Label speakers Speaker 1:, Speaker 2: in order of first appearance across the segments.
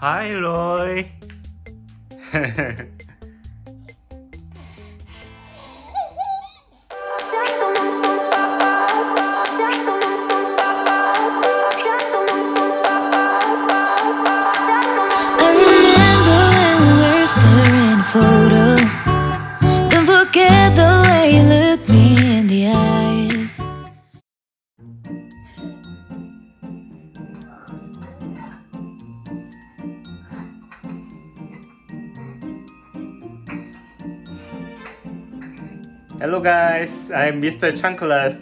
Speaker 1: Hi, Roy.
Speaker 2: I remember when we were staring a photo. Don't forget the way you look me
Speaker 1: Hello guys, I'm Mr. Chanclas.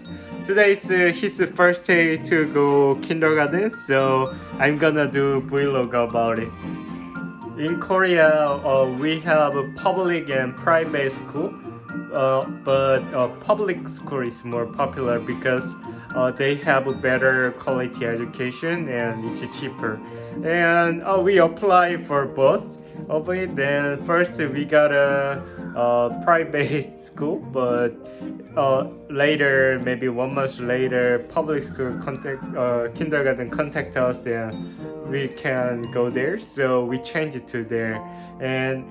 Speaker 1: Today is uh, his first day to go kindergarten, so I'm gonna do vlog about it. In Korea, uh, we have a public and private school, uh, but uh, public school is more popular because uh, they have a better quality education and it's cheaper. And we apply for both of it. Then first we got a, uh private school, but uh, later, maybe one month later, public school contact uh, kindergarten contact us and we can go there. So we changed it to there, and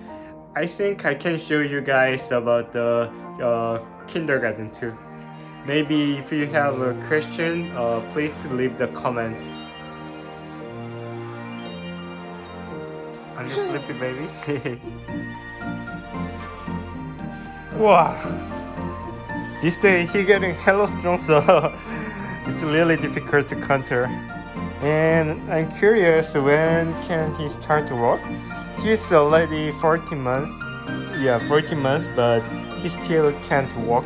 Speaker 1: I think I can show you guys about the uh, kindergarten too. Maybe if you have a question, uh, please leave the comment. Are you sleepy, baby? wow. This day he getting hella strong, so it's really difficult to control. And I'm curious when can he start to walk? He's already 14 months. Yeah, 14 months, but he still can't walk.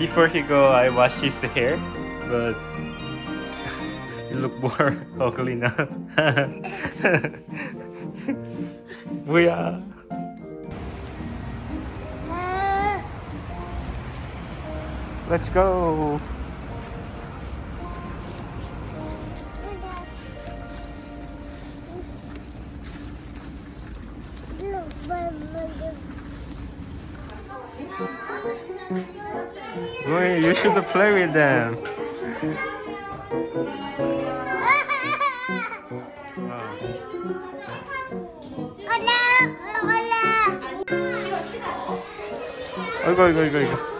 Speaker 1: Before he go, I wash his hair, but you look more ugly now. 뭐야? Let's go. Wait, you should play with them. 아이고 아이고 아이고 아이고.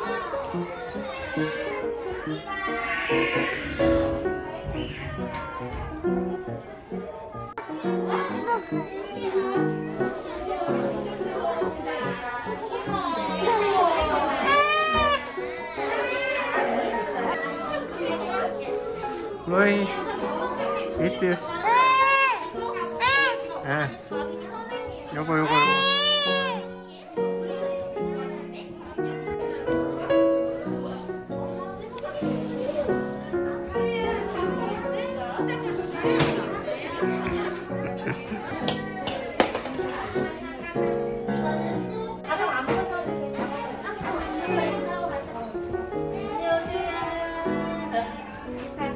Speaker 1: Chloe, eat this. 예. 요거, 요거, 요거. 안녕하세요.